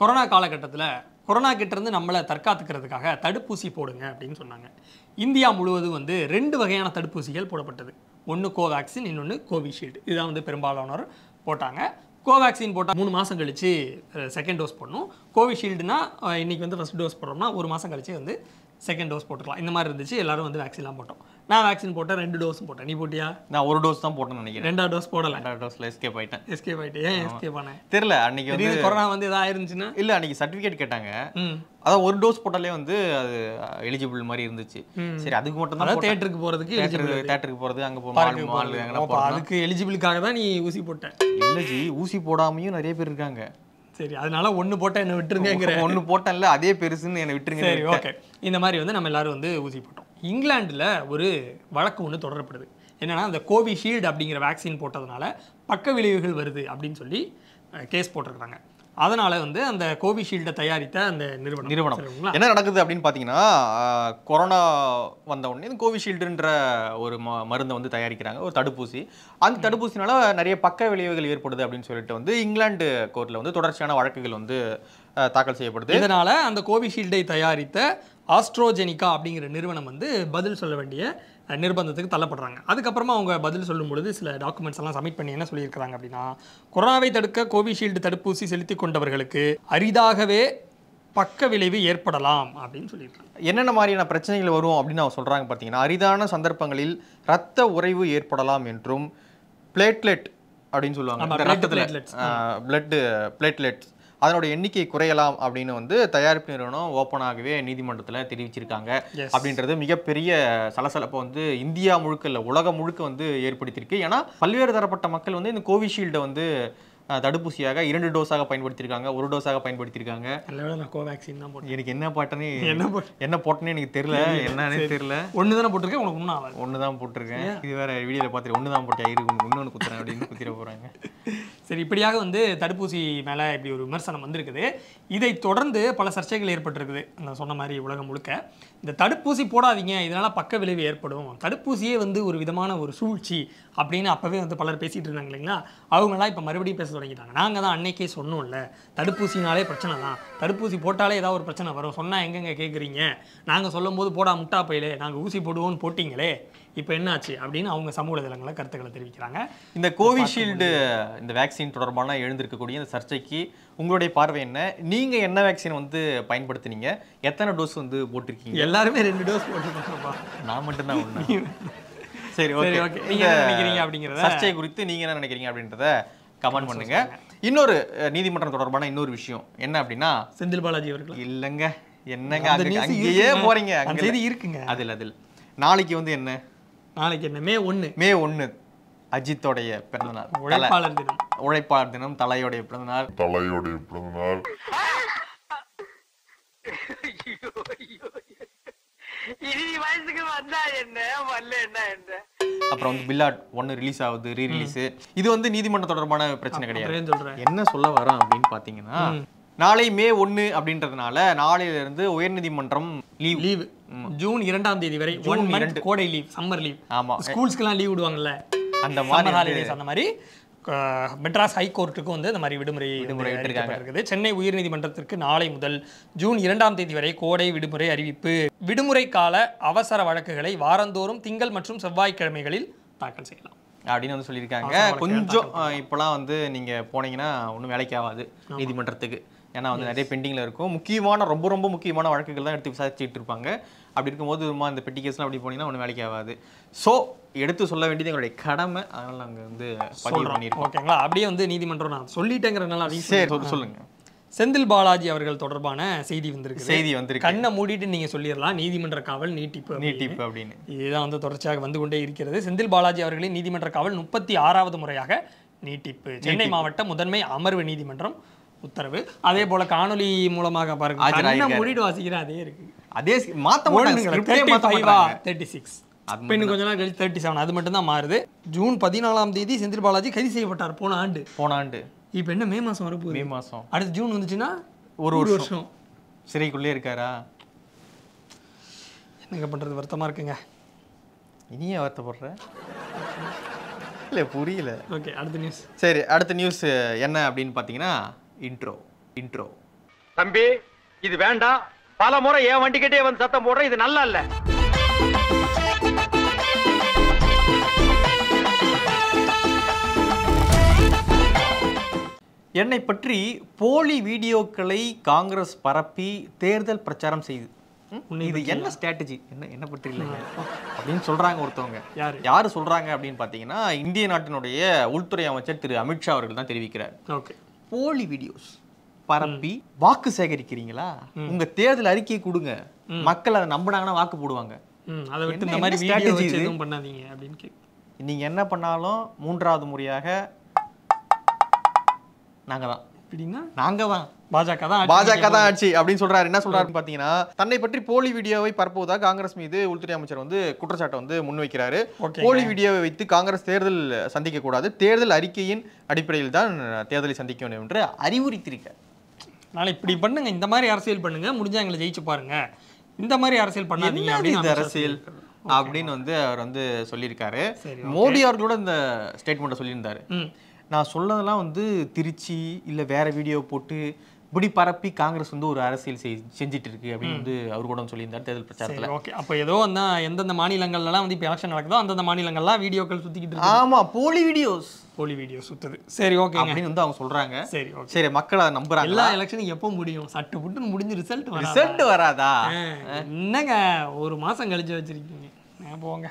Corona காலகட்டத்தில் corona கிட்டேருந்து நம்மளை தற்காத்துக்கிறதுக்காக தடுப்பூசி போடுங்க அப்படின்னு சொன்னாங்க. இந்தியா முழுவதும் வந்து ரெண்டு வகையான தடுப்பூசிகள் போடப்பட்டது. ஒன்று கோவேக்சின் இன்னொன்று கோவிஷீல்டு. இதுதான் வந்து பெரும்பாலானோர் போட்டாங்க. கோவேக்சின் போட்டால் மூணு மாதம் கழித்து செகண்ட் டோஸ் போடணும். கோவிஷீல்டுனா இன்றைக்கி வந்து ஃபஸ்ட் டோஸ் போடுறோம்னா ஒரு மாதம் கழித்து வந்து செகண்ட் டோஸ் போட்டுக்கலாம். இந்த மாதிரி இருந்துச்சு. எல்லோரும் வந்து வேக்சின்லாம் போட்டோம். நான் வேக்சின் போட்டேன் ரெண்டு டோஸும் போட்டேன். நீ போட்டியா? நான் ஒரு டோஸ் தான் போட்டேன்னு நினைக்கிறேன். ரெண்டாவது டோஸ் போடலை. ரெண்டாவது டோஸ்ல எஸ்கேப் ஆயிட்டேன். எஸ்கேப் ஆகிட்டு ஏன் எஸ்கேப் ஆனேன்? தெரியல அன்னைக்கு வந்து கொரோனா வந்து எதாவது ஆயிருந்துச்சுன்னா? இல்ல அன்னைக்கு சர்டிபிகேட் கேட்டாங்க. அதான் ஒரு டோஸ் போட்டாலே வந்து அது எலிஜிபிள் மாதிரி இருந்துச்சு. சரி அதுக்கு மட்டும் தான் தேட்டருக்கு போகிறதுக்கு தேட்டருக்கு போறது அங்க போ மால் மால் அங்கே அப்போ அதுக்கு எலிஜிபிளுக்காக தான் நீ ஊசி போட்ட. இல்ல ஜி ஊசி போடாமையும் நிறைய பேர் இருக்காங்க. சரி அதனால ஒன்று போட்டால் என்ன விட்டுருங்கிற ஒண்ணு போட்டேன்ல அதே பெருசுன்னு என்னை விட்டுருங்க சரி ஓகே இந்த மாதிரி வந்து நம்ம எல்லாரும் வந்து ஊசி போட்டோம். இங்கிலாந்துல ஒரு வழக்கு ஒன்று தொடரப்படுது. என்னன்னா அந்த கோவிஷீல்டு அப்படிங்கிற வேக்சின் போட்டதுனால பக்க விளைவுகள் வருது அப்படின்னு சொல்லி கேஸ் போட்டிருக்காங்க அதனால வந்து அந்த கோவிஷீல்டை தயாரித்த அந்த நிறுவனம். நிறுவனம். என்ன நடக்குது அப்படின்னு பார்த்தீங்கன்னா கொரோனா வந்த உடனே இந்த கோவிஷீல்டுன்ற ஒரு ம மருந்தை வந்து தயாரிக்கிறாங்க. ஒரு தடுப்பூசி. அந்த தடுப்பூசினால நிறைய பக்க விளைவுகள் ஏற்படுது அப்படின்னு சொல்லிட்டு வந்து இங்கிலாந்து கோர்ட்டில் வந்து தொடர்ச்சியான வழக்குகள் வந்து தாக்கல் செய்யப்படுது. இதனால அந்த கோவிஷீல்டை தயாரித்த ஆஸ்ட்ரோஜெனிகா அப்படிங்கிற நிறுவனம் வந்து பதில் சொல்ல வேண்டிய நிர்பந்தத்துக்கு தள்ளப்படுறாங்க. அதுக்கப்புறமா அவங்க பதில் சொல்லும் பொழுது சில டாக்குமெண்ட்ஸ் எல்லாம் சப்மிட் பண்ணி என்ன சொல்லியிருக்கிறாங்க அப்படின்னா கொரோனாவை தடுக்க கோவிஷீல்டு தடுப்பூசி செலுத்தி கொண்டவர்களுக்கு அரிதாகவே பக்க விளைவு ஏற்படலாம் அப்படின்னு சொல்லியிருக்காங்க. என்னென்ன மாதிரியான பிரச்சனைகள் வரும் அப்படின்னு அவங்க சொல்றாங்க பார்த்தீங்கன்னா அரிதான சந்தர்ப்பங்களில் இரத்த உறைவு ஏற்படலாம் என்றும் பிளேட்லெட் அப்படின்னு சொல்லுவாங்க. ரத்தத்தில் platelets. பிளட் பிளேட்லெட்ஸ் அதனோட எண்ணிக்கை குறையலாம் அப்படின்னு வந்து தயாரிப்பு நிறுவனம் ஓப்பனாகவே நீதிமன்றத்தில் தெரிவிச்சிருக்காங்க. அப்படின்றது மிகப்பெரிய சலசலப்பை வந்து இந்தியா முழுக்க இல்லை உலகம் முழுக்க வந்து ஏற்படுத்தியிருக்கு. ஏன்னா பல்வேறு தரப்பட்ட மக்கள் வந்து இந்த கோவிஷீல்டை வந்து தடுப்பூசியாக இரண்டு டோஸாக பயன்படுத்தியிருக்காங்க ஒரு டோஸாக பயன்படுத்தியிருக்காங்க. நான் கோவேக்சின் தான் போட்டேன். எனக்கு என்ன பாட்டுன்னு என்ன என்ன போட்டேன்னு எனக்கு தெரியல. என்னன்னே தெரியல. ஒன்று தானே போட்டிருக்கேன் உனக்கு ஒன்றும் ஒன்று தான் போட்டிருக்கேன். இது வேற வீடியோவில் பார்த்துட்டு ஒன்று தான் போட்டியா இரு உனக்கு இன்னொன்று குத்துறேன் அப்படின்னு குத்திர போகிறாங்க சரி இப்படியாக வந்து தடுப்பூசி மேலே இப்படி ஒரு விமர்சனம் வந்திருக்குது. இதை தொடர்ந்து பல சர்ச்சைகள் ஏற்பட்டிருக்குது. நான் சொன்ன மாதிரி உலகம் முழுக்க. இந்த தடுப்பூசி போடாதீங்க. இதனால் பக்க விளைவு ஏற்படும். தடுப்பூசியே வந்து ஒரு விதமான ஒரு சூழ்ச்சி அப்படின்னு அப்போவே வந்து பலர் பேசிகிட்டு இருந்தாங்க இல்லைங்களா? அவங்களாம் இப்போ மறுபடியும் பேச தொடங்கிட்டாங்க. நாங்கள் தான் அன்னைக்கே சொன்னோம்ல தடுப்பூசினாலே பிரச்சனை தான். தடுப்பூசி போட்டாலே ஏதாவது ஒரு பிரச்சனை வரும். சொன்னால் எங்கெங்கே கேட்குறீங்க நாங்கள் சொல்லும் போது போடா முட்டா பையிலே நாங்கள் ஊசி போடுவோம்னு போட்டிங்களே. இப்போ என்னாச்சு அப்படின்னு அவங்க சமூக வலைதளங்களில் கருத்துக்களை தெரிவிக்கிறாங்க. இந்த கோவிஷீல்டு இந்த வேக்சின் தொடர்பான எழுந்திருக்கக்கூடிய இந்த சர்ச்சைக்கு உங்களுடைய பார்வை என்ன? நீங்க என்ன வேக்சின் வந்து பயன்படுத்துனீங்க? எத்தனை டோஸ் வந்து போட்டிருக்கீங்க? எல்லாருமே ரெண்டு டோஸ் போட்டுருப்பாங்கப்பா நான் மட்டும்தான் ஒண்ணு. சரி ஓகே ஓகே நீங்க என்ன நினைக்கிறீங்க அப்படிங்கிறத சர்ச்சை குறித்து நீங்க என்ன நினைக்கிறீங்க அப்படின்றத கமெண்ட் பண்ணுங்க. இன்னொரு நீதிமன்றம் தொடர்பான இன்னொரு விஷயம். என்ன அப்படின்னா செந்தில் பாலாஜி அவர்கள். இல்லைங்க. என்னங்க அங்கேயே. போறீங்க. அங்க இருக்குங்க. அதில் அதில். நாளைக்கு வந்து என்ன? நாளைக்கு என்ன? மே ஒண்ணு. மே ஒண்ணு. அஜித்தோடைய பிறந்தநாள். உழைப்பாளர் தினம். உழைப்பாளர் தினம் தலையோடைய பிறந்தநாள். தலையோடைய பிறந்தநாள். அப்புறம் வந்து பில்லாட் ஒன்னு ரிலீஸ் ஆகுது ரீ ரிலீஸ் இது வந்து நீதிமன்றம் தொடர்பான பிரச்சனை கிடையாது. என்ன சொல்ல வரோம் அப்படின்னு பாத்தீங்கன்னா நாளை மே ஒண்ணு அப்படின்றதுனால நாளையில இருந்து உயர்நீதிமன்றம் லீவ் லீவு ஜூன் இரண்டாம் தேதி வரை ஒன் மந்த் கோடை லீவ் சம்மர் லீவ் ஆமா. ஸ்கூல்ஸ்க்குலாம் லீவ் விடுவாங்கல்ல. அந்த மாதிரி ஹாலிடேஸ் அந்த மாதிரி மெட்ராஸ் ஹைகோர்ட்டுக்கும் வந்து இந்த மாதிரி விடுமுறை விடுமுறை. அறிவிக்கப்பட்டிருக்குது சென்னை உயர்நீதிமன்றத்திற்கு நாளை முதல் ஜூன் இரண்டாம் தேதி வரை கோடை விடுமுறை அறிவிப்பு. விடுமுறை கால அவசர வழக்குகளை வாரந்தோறும் திங்கள் மற்றும் செவ்வாய்க்கிழமைகளில் தாக்கல் செய்யலாம். அப்படின்னு வந்து சொல்லியிருக்காங்க. கொஞ்சம் இப்போலாம் வந்து நீங்க போனீங்கன்னா ஒன்றும் வேலைக்கு ஆகாது நீதிமன்றத்துக்கு. ஏன்னா வந்து நிறைய பெண்டிங்ல இருக்கும். முக்கியமான ரொம்ப ரொம்ப முக்கியமான வழக்குகள் தான் எடுத்து விசாரிச்சுட்டு இருப்பாங்க. அப்படி இருக்கும்போது சும்மா இந்த பெட்டி கேஸ்லாம் அப்படி போனீங்கன்னா ஒன்றும் வேலைக்கு ஆகாது. ஸோ எடுத்து சொல்ல வேண்டியது எங்களுடைய கடமை. அதனால நாங்கள் வந்து பதிவு பண்ணியிருக்கோம். ஓகேங்களா? அப்படியே வந்து நீதிமன்றம் நான் சொல்லிட்டேங்கிறனால சரி சொல்லுங்க. செந்தில் பாலாஜி அவர்கள் தொடர்பான செய்தி வந்திருக்கு செய்தி வந்திருக்கு. கண்ணை மூடிட்டு நீங்க சொல்லிடலாம். நீதிமன்ற காவல் நீட்டிப்பு. நீட்டிப்பு அப்படின்னு. இதுதான் வந்து தொடர்ச்சியாக வந்து கொண்டே இருக்கிறது. செந்தில் பாலாஜி அவர்களின் நீதிமன்ற காவல் முப்பத்தி ஆறாவது முறையாக நீட்டிப்பு. சென்னை மாவட்ட முதன்மை அமர்வு நீதிமன்றம் உத்தரவு. அதே போல காணொலி மூலமாக பாருங்க. மூடிட்டு வாசிக்கிற அதே இருக்கு. அதே மாத்த மாட்டாங்க தேர்ட்டி சிக்ஸ் அது இன்னும் கொஞ்ச நாள் கழிச்சு தேர்ட்டி செவன் அது மட்டும் தான் மாறுது. ஜூன் பதினாலாம் தேதி செந்தில் பாலாஜி கைது செய்யப்பட்டார் போன ஆண்டு. போன ஆண்டு. இப்போ என்ன மே மாசம் வரப்போகுது? மே மாசம். அடுத்து ஜூன் வந்துச்சுன்னா ஒரு ஒரு வருஷம். வருஷம். சிறைக்குள்ளே இருக்காரா? என்னங்க பண்றது? வருத்தமா இருக்குங்க. இனியே வருத்தப்படுற? இல்ல புரியல. ஓகே அடுத்த நியூஸ் சரி அடுத்த நியூஸ் என்ன அப்படின்னு பார்த்தீங்கன்னா இன்ட்ரோ இன்ட்ரோ தம்பி இது வேண்டாம். பல முறை என் வண்டிக்கிட்டே வந்து சத்தம் போடுற இது நல்லா இல்ல. என்னை பற்றி போலி வீடியோக்களை காங்கிரஸ் பரப்பி தேர்தல் பிரச்சாரம் செய்து. இது என்ன ஸ்ட்ராட்டஜி என்ன என்ன பற்றி இல்லைங்க அப்படின்னு சொல்றாங்க ஒருத்தவங்க. யாரு? யாரு சொல்றாங்க அப்படின்னு பாத்தீங்கன்னா இந்திய நாட்டினுடைய உள்துறை அமைச்சர் திரு அமித்ஷா அவர்கள் தான் தெரிவிக்கிறார். ஓகே. போலி வீடியோஸ் பரப்பி வாக்கு சேகரிக்கிறீங்க உங்க தேர்தல் அறிக்கையை கொடுங்க. மக்கள் அதை நம்பினாங்கன்னா வாக்கு போடுவாங்க. அதை விட்டு இந்த மாதிரி? எதுவும் பண்ணாதீங்க அப்படின்னு கேக்கு நீங்க என்ன பண்ணாலும் மூன்றாவது முறையாக நாங்க தான் அப்படின்னா நாங்க தான் பாஜக தான் பாஜக தான் ஆட்சி. அப்படின்னு சொல்றாரு. என்ன சொல்றாருன்னு பாத்தீங்கன்னா தன்னை பற்றி போலி வீடியோவை பரப்புவதாக காங்கிரஸ் மீது உள்துறை அமைச்சர் வந்து குற்றச்சாட்டை வந்து முன்வைக்கிறாரு. போலி வீடியோவை வைத்து காங்கிரஸ் தேர்தல் சந்திக்க கூடாது தேர்தல் அறிக்கையின் அடிப்படையில் தான் தேர்தலை சந்திக்க வேண்டும் என்று அறிவுறுத்தியிருக்கார். அதனால இப்படி பண்ணுங்க. இந்த மாதிரி அரசியல் பண்ணுங்க. முடிஞ்சா எங்களை ஜெயிச்சு பாருங்க. இந்த மாதிரி அரசியல் பண்ணாதீங்க அப்படின்னு அரசியல். அப்படின்னு வந்து அவர் வந்து சொல்லியிருக்காரு. மோடி அவர்களோட இந்த ஸ்டேட்மெண்ட்டை சொல்லியிருந்தாரு. நான் சொல்லதெல்லாம் வந்து திருச்சி இல்ல வேற வீடியோ போட்டு இப்படி பரப்பி காங்கிரஸ் வந்து ஒரு அரசியல் செய்- செஞ்சிட்டு இருக்கு அப்படின்னு வந்து அவர் கூட சொல்லியிருந்தார் தேர்தல் பிரச்சாரத்துல. சரி ஓகே அப்போ ஏதோ அந்த எந்தெந்த மாநிலங்கள்லாம் வந்து இப்போ எலெக்ஷன் நடக்குதோ அந்தந்த மாநிலங்கள்லாம் வீடியோக்கள் சுத்திக்கிட்டு இருக்கு ஆமா போலி வீடியோஸ் போலி வீடியோ சுத்துது. சரி ஓகேங்க அப்படின்னு வந்து அவங்க சொல்றாங்க. சரி ஓகே சரி மக்கள் அதை நம்புறாங்க எல்லா எலெக்ஷனும் எப்போ முடியும்? சட்டு புட்டுன்னு முடிஞ்சு ரிசல்ட் ரிசல்ட் வராதா? என்னங்க ஒரு மாசம் கழிச்சு வச்சிருக்கீங்க. போங்க.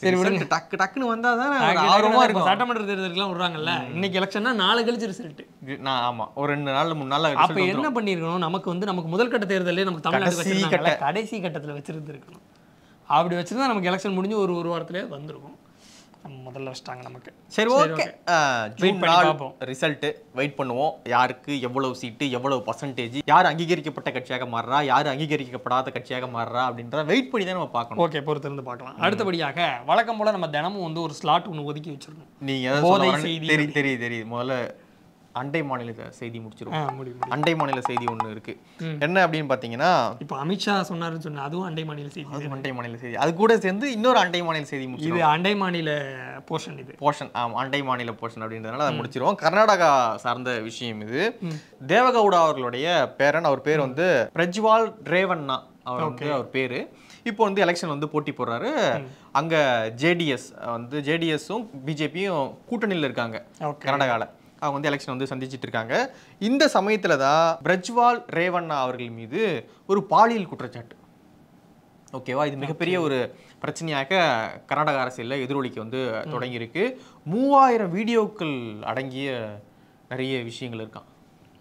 சரி விடுங்க. டக்கு டக்குன்னு வந்தா தான் ஆர்வமா ஆர்வமா இருக்கும். சட்டமன்ற தேர்தலுக்குலாம் விடுறாங்கல்ல இன்னைக்கு எலெக்ஷன்னா நாலு கழிச்சு ரிசல்ட் நான் ஆமா ஒரு ரெண்டு நாள் மூணு நாள் அப்ப என்ன பண்ணிருக்கணும்? நமக்கு வந்து நமக்கு முதல் கட்ட தேர்தலே நமக்கு தமிழ்நாடு கடைசி கட்டத்துல வச்சிருந்துருக்கணும். அப்படி வச்சிருந்தா நமக்கு எலெக்ஷன் முடிஞ்சு ஒரு ஒரு வாரத்திலே வந்திருக்கும். முதல்ல வச்சிட்டாங்க நமக்கு. சரி ஓகே ஜூன் நாள் பார்ப்போம். ரிசல்ட் வெயிட் பண்ணுவோம். யாருக்கு எவ்வளவு சீட்டு எவ்வளவு பர்சன்டேஜ் யார் அங்கீகரிக்கப்பட்ட கட்சியாக மாறுறா யார் அங்கீகரிக்கப்படாத கட்சியாக மாறுறா அப்படின்றத வெயிட் பண்ணி தான் நம்ம பார்க்கணும். ஓகே பொறுத்திருந்து பார்க்கலாம். அடுத்தபடியாக வழக்கம் போல நம்ம தினமும் வந்து ஒரு ஸ்லாட் ஒன்று ஒதுக்கி வச்சிருக்கோம். நீங்க எதை சொல்ல போதை வரேன்னு செய்தி தெரியும் தெரியுது தெரியுது. முதல்ல அண்டை மாநில செய்தி முடிச்சிருவோம். அண்டை மாநில செய்தி ஒண்ணு இருக்கு. என்ன அப்படின்னு பாத்தீங்கன்னா இப்போ அமித்ஷா சொன்னாருன்னு சொன்ன அதுவும் அண்டை மாநில செய்தி அது அண்டை மாநில செய்தி. அது கூட சேர்ந்து இன்னொரு அண்டை மாநில செய்தி இது அண்டை மாநில போர்ஷன் இது. போர்ஷன் ஆமா அண்டை மாநில போர்ஷன் அப்படின்றதுனால அதை முடிச்சிருவோம். கர்நாடகா சார்ந்த விஷயம் இது. தேவகவுடா அவர்களுடைய பேரன் அவர் பேர் வந்து பிரஜ்வால் ரேவண்ணா. அவர் வந்து அவர் பேரு. இப்போ வந்து எலெக்ஷன் வந்து போட்டி போடுறாரு. அங்க ஜேடிஎஸ் வந்து ஜேடிஎஸும் பிஜேபியும் கூட்டணியில் இருக்காங்க ஓகே. கர்நாடகால. அவங்க வந்து எலெக்ஷன் வந்து சந்திச்சிட்டு இருக்காங்க இந்த சமயத்துல தான் பிரஜ்வால் ரேவண்ணா அவர்கள் மீது ஒரு பாலியல் குற்றச்சாட்டு. ஓகேவா இது மிகப்பெரிய ஒரு பிரச்சனையாக கர்நாடக அரசியல்ல எதிரொலிக்க வந்து தொடங்கியிருக்கு. மூவாயிரம் வீடியோக்கள் அடங்கிய நிறைய விஷயங்கள் இருக்கான்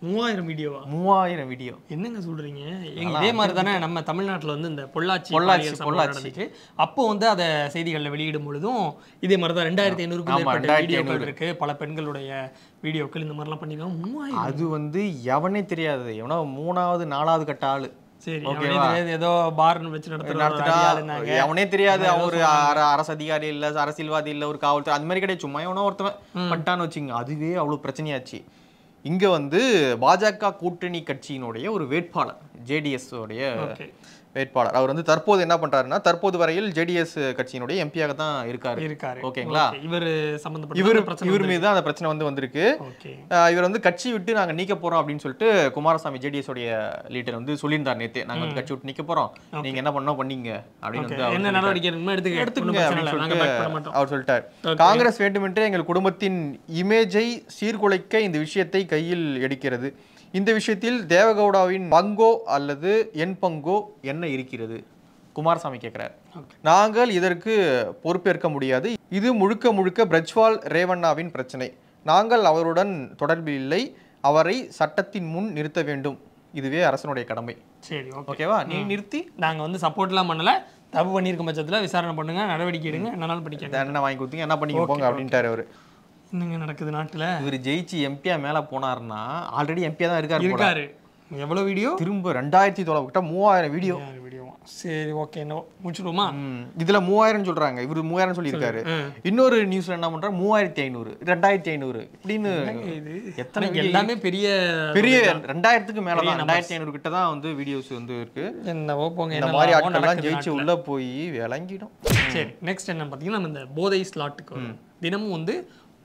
மூவாயிரம் வீடியோவா மூவாயிரம் வீடியோ என்னங்க சொல்றீங்க? எங்க இதே மாதிரி தானே நம்ம தமிழ்நாட்டுல வந்து இந்த பொள்ளாச்சி பொள்ளாச்சி, பொள்ளாச்சி. நடந்துச்சு. அப்போ வந்து அதை செய்திகள்ல வெளியிடும் பொழுதும் இதே மாதிரி தான் ரெண்டாயிரத்தி 2500 வீடியோக்கள் இருக்கு. பல பெண்களுடைய வீடியோக்கள் இந்த மாதிரிலாம் பண்ணிருக்காங்க மூவாயிரம். அது வந்து எவனே தெரியாது. எவனோ மூணாவது நாலாவது கட்ட ஆளு. ஏதோ பார்னு வச்சு நடத்துற நடத்திட்டா அவனே தெரியாது. அர- அரசு அதிகாரி இல்ல அரசியல்வாதி இல்ல ஒரு காவல்துறை. அந்த மாதிரி கிடையாது. சும்மா எவனோ ஒருத்தவன் பட்டான்னு வச்சுங்க. அதுவே அவ்வளவு பிரச்சனையாச்சு. இங்க வந்து பாஜக கூட்டணி கட்சியினுடைய ஒரு வேட்பாளர் ஜேடிஎஸ் உடைய வேட்பாளர். அவர் வந்து தற்போது என்ன பண்றாருன்னா தற்போது வரையில் ஜேடிஎஸ் கட்சியினுடைய எம்பியாக தான் இருக்காரு. இருக்காரு. ஓகேங்களா. இவரு சம்பந்தப்பட்ட இவர் இவர் மீது அந்த பிரச்சனை வந்து வந்திருக்கு. இவர் வந்து கட்சி விட்டு நாங்க நீக்க போறோம் அப்படின்னு சொல்லிட்டு குமாரசாமி ஜேடிஎஸ் உடைய லீடர் வந்து சொல்லியிருந்தார் நேத்து. நாங்க வந்து கட்சி விட்டு நீக்க போறோம். நீங்க என்ன பண்ணோம் பண்ணீங்க அப்படின்னு வந்து. நடவடிக்கை எடுத்துக்கங்க அப்படின்னு சொல்லிட்டு அவர் சொல்லிட்டார். காங்கிரஸ் வேண்டுமென்றே எங்கள் குடும்பத்தின் இமேஜை சீர்குலைக்க இந்த விஷயத்தை கையில் எடுக்கிறது. இந்த விஷயத்தில் தேவகவுடாவின் பங்கோ அல்லது என் பங்கோ என்ன இருக்கிறது? குமாரசாமி கேட்கிறார். நாங்கள் இதற்கு பொறுப்பேற்க முடியாது. இது முழுக்க முழுக்க பிரஜ்வால் ரேவண்ணாவின் பிரச்சனை. நாங்கள் அவருடன் தொடர்பில் இல்லை. அவரை சட்டத்தின் முன் நிறுத்த வேண்டும். இதுவே அரசனுடைய கடமை. சரி ஓகே. ஓகேவா? நீ நிறுத்தி. நாங்க வந்து சப்போர்ட்லாம் பண்ணல. தப்பு பண்ணியிருக்கும் பட்சத்துல விசாரணை பண்ணுங்க நடவடிக்கை எடுங்க. என்னனாலும் பண்ணிக்கங்க என்ன வாங்கி கொடுத்தீங்க? என்ன பண்ணிக்க போங்க அப்படின்ட்டாரு அவரு. என்னங்க நடக்குது நாட்டுல? இவர் ஜெயிச்சு எம்பியா மேல போனாருன்னா ஆல்ரெடி எம்பியா தான் இருக்காரு. இருக்காரு. எவ்வளவு வீடியோ? திரும்ப ரெண்டாயிரத்தி தொள்ளாயிரம் கிட்ட மூவாயிரம் வீடியோ. வீடியோ. சரி ஓகே என்ன முடிச்சிடுவோமா? இதுல மூவாயிரம் சொல்றாங்க. இவர் மூவாயிரம் சொல்லியிருக்காரு. இன்னொரு நியூஸ்ல என்ன பண்றாங்க மூவாயிரத்தி ஐநூறு ரெண்டாயிரத்தி ஐநூறு இப்படின்னு எத்தனை எல்லாமே பெரிய பெரிய ரெண்டாயிரத்துக்கு மேல தான் ரெண்டாயிரத்தி ஐநூறு கிட்ட தான் வந்து வீடியோஸ் வந்து இருக்கு. என்னவோ போங்க இந்த என்ன மாதிரி ஆட்கள்லாம் ஜெயிச்சு. உள்ள போய் விளங்கிடும். சரி நெக்ஸ்ட் என்ன பார்த்தீங்கன்னா நம்ம இந்த போதை ஸ்லாட்டுக்கு தினமும் வந்து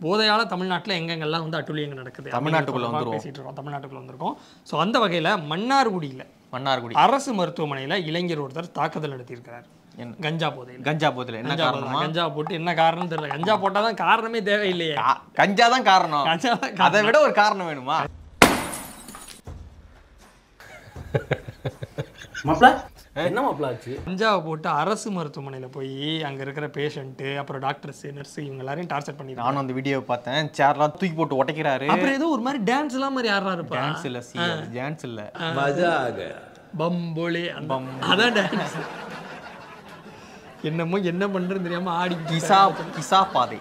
போதையால தமிழ்நாட்டுல எங்கெங்கெல்லாம் வந்து அட்டுழியங்கள் நடக்குது தமிழ்நாட்டுக்குள்ள வந்துருவோம். பேசிட்டு இருக்கோம் தமிழ்நாட்டுக்குள்ள வந்திருக்கோம். ஸோ அந்த வகையில மன்னார்குடியில மன்னார்குடி. அரசு மருத்துவமனையில இளைஞர் ஒருத்தர் தாக்குதல் நடத்தியிருக்கிறார். என்ன? கஞ்சா போதையில். கஞ்சா போதில் என்ன. காரணமா கஞ்சா போட்டு என்ன காரணம் தெரியல. கஞ்சா போட்டாதான் காரணமே தேவையில்லையே. கஞ்சா தான் காரணம். தான் அதை. விட ஒரு காரணம் வேணுமா? மாப்பிள என்ன மாப்பிள ஆச்சு? கஞ்சாவை போட்டு அரசு மருத்துவமனையில போய் அங்க இருக்கிற பேஷண்ட்டு அப்புறம் டாக்டர்ஸ் நர்ஸ் இவங்க எல்லாரையும் டார்ச்சர் பண்ணிருக்காங்க. நானும் அந்த வீடியோ பார்த்தேன். சேர்லாம் தூக்கி போட்டு உடைக்கிறாரு அப்புறம் ஏதோ ஒரு மாதிரி டான்ஸ் எல்லாம் மாதிரி இருப்பா டான்ஸ் இல்ல சி டான்ஸ் இல்ல. மஜாக. பம்போலே அந்த அதான் டான்ஸ் என்னமோ என்ன பண்றதுன்னு தெரியாம ஆடி கிசா கிசா பாதை.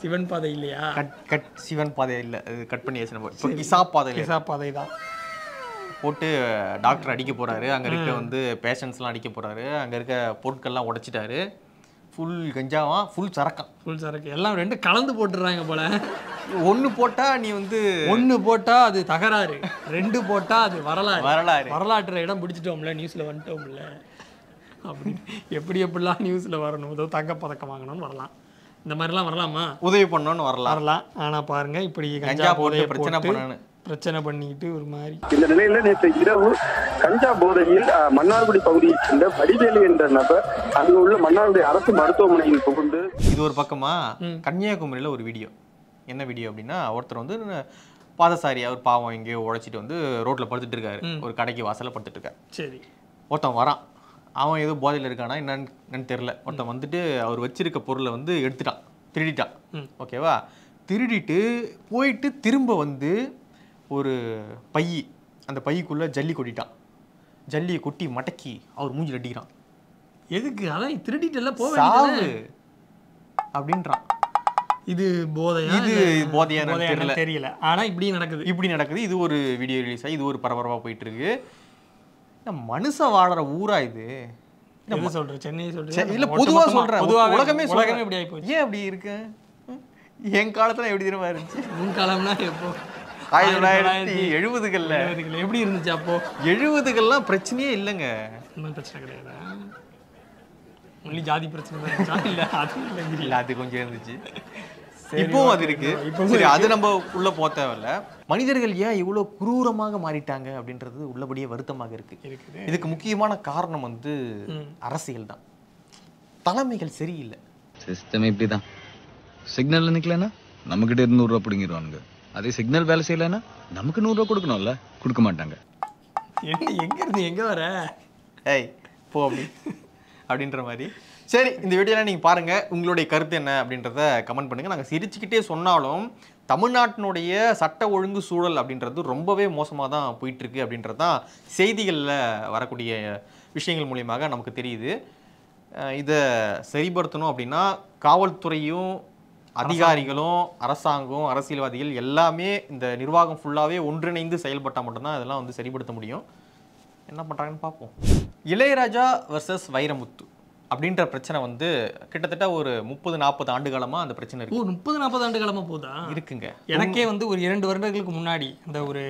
சிவன் பாதை இல்லையா? கட் கட் சிவன் பாதை இல்ல. அது கட் பண்ணி வச்சு நம்ம கிசா பாதையில கிசா பாதை தான். போட்டு டாக்டர் அடிக்க போறாரு. அங்க இருக்க வந்து பேஷண்ட்ஸ்லாம் அடிக்க போறாரு. அங்க இருக்க பொருட்கள்லாம் உடைச்சிட்டாரு. ஃபுல் கஞ்சாவா? ஃபுல் சரக்கம். ஃபுல் சரக்கு. எல்லாம் ரெண்டு கலந்து போட்டுறாங்க போல. ஒண்ணு போட்டா நீ வந்து ஒண்ணு போட்டா அது தகராறு. ரெண்டு போட்டா அது வரலாறு. வரலாறு. வரலாற்று இடம் பிடிச்சிட்டோம்ல நியூஸ்ல வந்துட்டோம்ல. அப்படி எப்படி எப்படிலாம் நியூஸ்ல வரணும்? ஏதோ தங்க பதக்கம் வாங்கணும்னு வரலாம். இந்த மாதிரிலாம் வரலாமா? உதவி பண்ணோன்னு வரலாம். வரலாம். ஆனா பாருங்க இப்படி கஞ்சா போதையை பிரச்சனை பண்ணானு. பிரச்சனை பண்ணிக்கிட்டு ஒரு மாதிரி. இந்த நிலையில நேற்று இரவு கஞ்சா போதையில் மன்னார்குடி பகுதியைச் சேர்ந்த வடிவேலு என்ற நபர் அங்கு உள்ள மன்னார்குடி அரசு மருத்துவமனையில் புகுந்து இது ஒரு பக்கமா கன்னியாகுமரியில ஒரு வீடியோ. என்ன வீடியோ அப்படின்னா ஒருத்தர் வந்து பாதசாரி அவர் பாவம் எங்கேயோ உழைச்சிட்டு வந்து ரோட்ல படுத்துட்டு இருக்காரு. ஒரு கடைக்கு வாசல்ல படுத்துட்டு இருக்காரு. சரி. ஒருத்தன் வரான். அவன் ஏதோ போதையில் இருக்கானா என்னன்னு என்னன்னு தெரியல. ஒருத்தன் வந்துட்டு அவர் வச்சிருக்க பொருளை வந்து எடுத்துட்டான். திருடிட்டான். ஓகேவா? திருடிட்டு போயிட்டு திரும்ப வந்து ஒரு பை அந்த பைக்குள்ள ஜல்லி கொட்டிட்டான். ஜல்லியை கொட்டி மடக்கி அவர் மூஞ்சில் அடிக்கிறான். எதுக்கு? அதான் திருடிட்டு எல்லாம் போக? அப்படின்றான். இது போதையா இது போதையா தெரியல. தெரியல. ஆனா இப்படி நடக்குது. இப்படி நடக்குது. இது ஒரு வீடியோ ரிலீஸ் ஆகி இது ஒரு பரபரப்பா போயிட்டு இருக்கு என்ன மனுஷன் வாழற ஊரா இது? எது சொல்ற? சென்னை சரி, சொல்றேன் இல்ல பொதுவா சொல்றேன். உலகமே உலகமே. இப்படி ஆகி ஏன் அப்படி இருக்கு? என் காலத்துல எப்படி தெரியுமா இருந்துச்சு? முன் காலம்னா எப்போ? ஆயிரத்தி தொள்ளாயிரத்தி எழுபதுகள்ல. எழுபதுகள் எப்படி இருந்துச்சு அப்போ? எழுபதுகள்லாம் பிரச்சனையே இல்லைங்க. ஒன்றும் பிரச்சனை கிடையாது? ஒன்லி ஜாதி பிரச்சனை தான்? இல்ல அது இல்ல அது கொஞ்சம் இருந்துச்சு. இப்பவும் அது இருக்கு. சரி அது நம்ம உள்ள போக தேவையில்ல. மனிதர்கள் ஏன் இவ்வளவு குரூரமாக மாறிட்டாங்க அப்படின்றது உள்ளபடியே வருத்தமாக இருக்கு. இருக்குது. இதுக்கு முக்கியமான காரணம் வந்து அரசியல் தான். தலைமைகள் சரியில்லை. சிஸ்டம் இப்படிதான். சிக்னல்ல நிக்கலனா நம்மகிட்ட இருந்து ரூபா பிடிங்கிடுவானுங்க அதே சிக்னல் வேலை செய்யலைன்னா நமக்கு நூறு ரூபா கொடுக்கணும்ல? கொடுக்க மாட்டாங்க. என்ன எங்க இருந்து எங்க வர? ஏய் போ அப்படி. அப்படின்ற மாதிரி. சரி இந்த வீடியோலாம் நீங்கள் பாருங்கள் உங்களுடைய கருத்து என்ன அப்படின்றத கமெண்ட் பண்ணுங்கள் நாங்கள் சிரிச்சுக்கிட்டே சொன்னாலும் தமிழ்நாட்டினுடைய சட்ட ஒழுங்கு சூழல் அப்படின்றது ரொம்பவே மோசமாக தான் போயிட்டுருக்கு அப்படின்றது தான் செய்திகளில் வரக்கூடிய விஷயங்கள் மூலியமாக நமக்கு தெரியுது. இதை சரிப்படுத்தணும் அப்படின்னா காவல்துறையும் அதிகாரிகளும் அரசாங்கம் அரசியல்வாதிகள் எல்லாமே இந்த நிர்வாகம் ஃபுல்லாகவே ஒன்றிணைந்து செயல்பட்டால் மட்டும்தான் இதெல்லாம் வந்து சரிப்படுத்த முடியும். என்ன பண்ணுறாங்கன்னு பார்ப்போம். இளையராஜா வர்சஸ் வைரமுத்து அப்படின்ற பிரச்சனை வந்து கிட்டத்தட்ட ஒரு முப்பது நாற்பது ஆண்டு காலமாக அந்த பிரச்சனை இருக்கு. முப்பது நாற்பது ஆண்டு காலமா போதா? இருக்குங்க. எனக்கே வந்து ஒரு இரண்டு வருடங்களுக்கு முன்னாடி அந்த ஒரு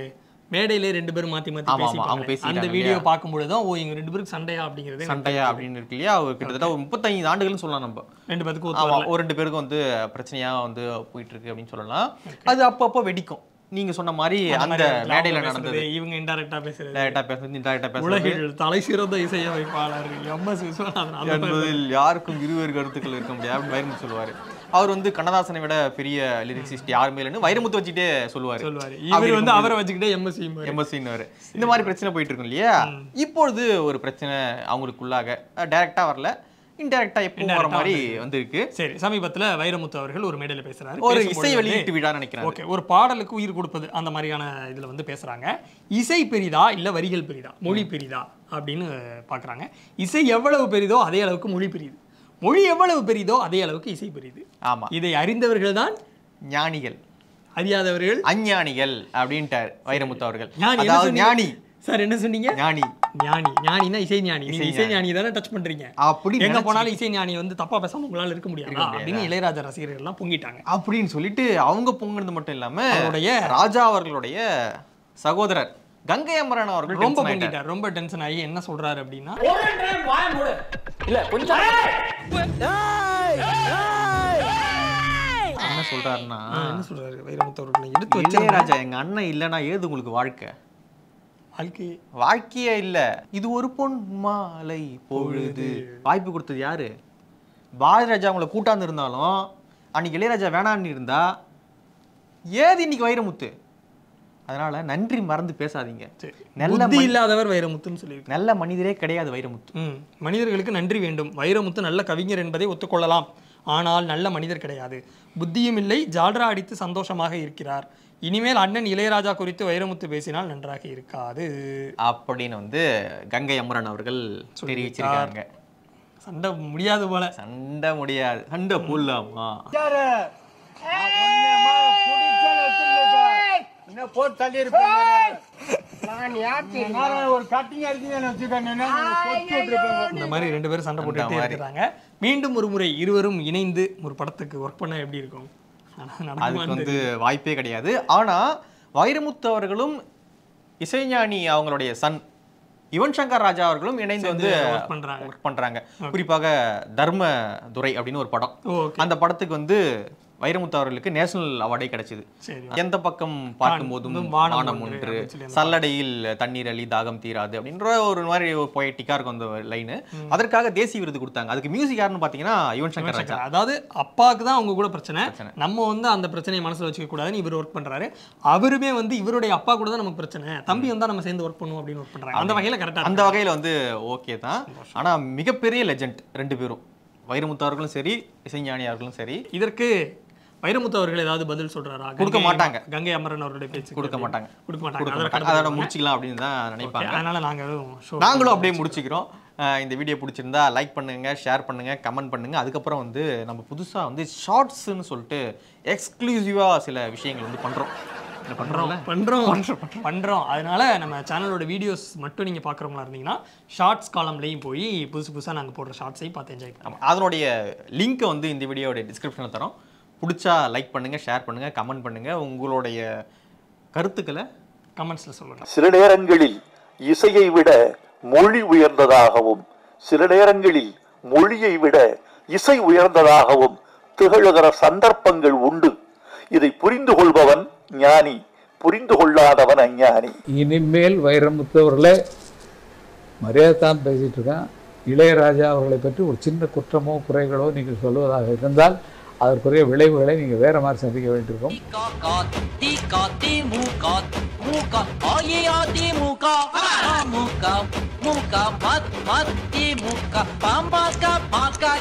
மேடையிலே ரெண்டு பேரும் மாத்தி மாத்தி அவங்க பேசிக்கிட்டாங்க அந்த வீடியோ பார்க்கும்பொழுது தான் ஓ இவங்க ரெண்டு பேருக்கு சண்டையா அப்படிங்கிறது சண்டையா அப்படின்னு இருக்கு இல்லையா? ஒரு கிட்டத்தட்ட ஒரு முப்பத்தைந்து ஆண்டுகள்னு சொல்லலாம் நம்ம. ரெண்டு பேருக்கு ஒத்து ஆமா வரல. ஒரு ரெண்டு பேருக்கும் வந்து பிரச்சனையா வந்து போயிட்டு இருக்கு அப்படின்னு சொல்லலாம். அது அப்பப்போ வெடிக்கும். நீங்க சொன்ன மாதிரி அந்த மேடையில நடந்தது. இவங்க இன்டைரக்டா பேசுறது. டைரக்டா பேசுறது டைரக்டா பேசுறது. உலகில் தலை சிறந்த இசையமைப்பாளர் எம் எஸ் விஸ்வநாதன். யாருக்கும் இருவேறு கருத்துக்கள் இருக்க முடியாது அப்படின்னு சொல்லுவாரு. அவர் வந்து கண்ணதாசனை விட பெரிய லிரிக்ஸிஸ்ட் யாருமே இல்லைன்னு வைரமுத்து வச்சுட்டே சொல்லுவாரு. சொல்லுவாரு. இவர் வந்து அவரை வச்சுக்கிட்டே எம்எஸ் எம்எஸ்சின்னு இந்த மாதிரி பிரச்சனை போயிட்டு இருக்கும் இல்லையா? இப்பொழுது ஒரு பிரச்சனை அவங்களுக்குள்ளாக டைரக்டா வரல. இன்டைரக்டா எப்பவும் வர மாதிரி வந்திருக்கு. சரி சமீபத்துல வைரமுத்து அவர்கள் ஒரு மேடையில பேசுறாரு. ஒரு இசை வெளியீட்டு விழா நினைக்கிறேன் ஓகே ஒரு பாடலுக்கு உயிர் கொடுப்பது அந்த மாதிரியான இதுல வந்து பேசுறாங்க. இசை பெரிதா இல்ல வரிகள் பெரிதா? மொழி பெரிதா? அப்படின்னு பாக்குறாங்க. இசை எவ்வளவு பெரிதோ அதே அளவுக்கு மொழி பெரிது மொழி எவ்வளவு பெரிதோ அதே அளவுக்கு இசை பெரிது. ஆமா. இதை அறிந்தவர்கள் தான் ஞானிகள். அறியாதவர்கள். அஞ்ஞானிகள் அப்படின்ட்டார் வைரமுத்து அவர்கள். ஞானி அதாவது சார் என்ன சொன்னீங்க? ஞானி. ஞானி. ஞானினா இசை ஞானி. நீங்க இசை ஞானி. தானே டச் பண்றீங்க. அப்படி எங்க போனாலும் இசை ஞானி வந்து தப்பா பேசாம உங்களால இருக்க முடியாதா? இருக்க முடியாதா? அப்படின்னு இளையராஜா ரசிகர்கள் எல்லாம் பொங்கிட்டாங்க. அப்படின்னு சொல்லிட்டு அவங்க பொங்குனது மட்டும் இல்லாம அவருடைய ராஜா அவர்களுடைய சகோதரர் கங்கை அமரன் அவர்கள் ரொம்ப. பொங்கிட்டார் ரொம்ப டென்ஷன் ஆகி என்ன சொல்றாரு அப்படின்னா இல்ல கொஞ்சம் என்ன சொல்றாருன்னா என்ன சொல்றாரு? வைரமுத்து அவர்கள் எடுத்து வச்ச இளையராஜா எங்க அண்ணன் இல்லைன்னா ஏது உங்களுக்கு வாழ்க்கை? வாழ்க்கை வாழ்க்கையே இல்ல. இது ஒரு பொன் மாலை பொழுது. வாய்ப்பு கொடுத்தது யாரு? பாரதிராஜா உங்களை கூட்டாந்து இருந்தாலும் அன்னைக்கு இளையராஜா வேணான்னு இருந்தா ஏது இன்னைக்கு வைரமுத்து? அதனால நன்றி மறந்து பேசாதீங்க. சரி. நல்ல இல்லாதவர் வைரமுத்துன்னு சொல்லியிருக்கு. நல்ல மனிதரே கிடையாது வைரமுத்து. மனிதர்களுக்கு நன்றி வேண்டும். வைரமுத்து நல்ல கவிஞர் என்பதை ஒத்துக்கொள்ளலாம். ஆனால் நல்ல மனிதர் கிடையாது. புத்தியும் இல்லை ஜால்ரா அடித்து சந்தோஷமாக இருக்கிறார். இனிமேல் அண்ணன் இளையராஜா குறித்து வைரமுத்து பேசினால் நன்றாக இருக்காது. அப்படின்னு வந்து கங்கை அமரன் அவர்கள் தெரிவிச்சிருக்காங்க சண்டை முடியாது போல. சண்டை முடியாது. சண்டை போடலாமா? இந்த மாதிரி ரெண்டு பேரும் சண்டை போட்டுட்டே மாதிரி. இருக்கிறாங்க மீண்டும் ஒரு முறை இருவரும் இணைந்து ஒரு படத்துக்கு ஒர்க் பண்ண எப்படி இருக்கும்? ஆனா, அதுக்கு வந்து. வாய்ப்பே கிடையாது. ஆனா வைரமுத்து அவர்களும் இசைஞானி அவங்களுடைய சன் யுவன் சங்கர் ராஜா அவர்களும் இணைந்து வந்து பண்றாங்க. ஒர்க் பண்றாங்க. குறிப்பாக தர்ம துரை அப்படின்னு ஒரு படம். அந்த படத்துக்கு வந்து வைரமுத்து அவர்களுக்கு நேஷனல் அவார்டே கிடைச்சது. எந்த பக்கம் பார்க்கும் போதும் வானம் ஒன்று சல்லடையில் தண்ணீர் அள்ளி தாகம் தீராது அப்படின்ற ஒரு மாதிரி ஒரு இருக்கும் அந்த லைனு அதற்காக தேசிய விருது கொடுத்தாங்க. அதுக்கு மியூசிக் யாருன்னு பாத்தீங்கன்னா யுவன் சங்கர் ராஜா. அதாவது அப்பாவுக்கு தான் அவங்க கூட பிரச்சனை. நம்ம வந்து அந்த பிரச்சனையை மனசுல வச்சுக்க கூடாதுன்னு இவர் ஒர்க் பண்றாரு. அவருமே வந்து இவருடைய அப்பா கூட தான் நமக்கு பிரச்சனை. தம்பி வந்தா நம்ம சேர்ந்து ஒர்க் பண்ணுவோம் அப்படின்னு ஒர்க் பண்றாங்க. அந்த வகையில கரெக்டா அந்த வகையில வந்து ஓகே தான். ஆனா மிகப்பெரிய லெஜெண்ட் ரெண்டு பேரும். வைரமுத்து அவர்களும் சரி இசைஞானி அவர்களும் சரி. இதற்கு வைரமுத்து அவர்கள் ஏதாவது பதில் சொல்றாரா? கொடுக்க மாட்டாங்க. கங்கை அமரன் அவருடைய பேச்சு கொடுக்க மாட்டாங்க. கொடுக்க மாட்டாங்க. அதோட. முடிச்சுக்கலாம் அப்படின்னு தான் நினைப்பாங்க. அதனால நாங்க நாங்களும் அப்படியே முடிச்சுக்கிறோம். இந்த வீடியோ பிடிச்சிருந்தா லைக் பண்ணுங்க ஷேர் பண்ணுங்க கமெண்ட் பண்ணுங்க. அதுக்கப்புறம் வந்து நம்ம புதுசா வந்து ஷார்ட்ஸ்னு சொல்லிட்டு எக்ஸ்க்ளூசிவா சில விஷயங்கள் வந்து பண்றோம். பண்றோம்ல? பண்றோம். பண்றோம். அதனால நம்ம சேனலோட வீடியோஸ் மட்டும் நீங்க பாக்குறவங்களா இருந்தீங்கன்னா ஷார்ட்ஸ் காலம்லயும் போய் புதுசு புதுசா நாங்க போடுற ஷார்ட்ஸையும் பார்த்து என்ஜாய் ஆமா, அதனுடைய லிங்க்கை வந்து இந்த வீடியோட டிஸ்கிரிப்ஷனில் தரோம். பிடிச்சா லைக் பண்ணுங்க ஷேர் பண்ணுங்க கமெண்ட் பண்ணுங்க. உங்களுடைய கருத்துக்களை கமெண்ட்ஸ்ல சொல்லுங்க. சில நேரங்களில் இசையை விட மொழி உயர்ந்ததாகவும் சில நேரங்களில் மொழியை விட இசை உயர்ந்ததாகவும் திகழுகிற சந்தர்ப்பங்கள் உண்டு. இதை புரிந்து கொள்பவன் ஞானி புரிந்து கொள்ளாதவன் அஞ்ஞானி. இனிமேல் வைரமுத்து அவர்களே மரியாதை தான் பேசிகிட்டு இருக்கேன். இளையராஜா அவர்களை பற்றி ஒரு சின்ன குற்றமோ குறைகளோ நீங்கள் சொல்வதாக இருந்தால் அதற்குரிய விளைவுகளை நீங்கள் வேறு மாதிரி சந்திக்க வேண்டியிருக்கும் muka mat mat di muka pambaka maka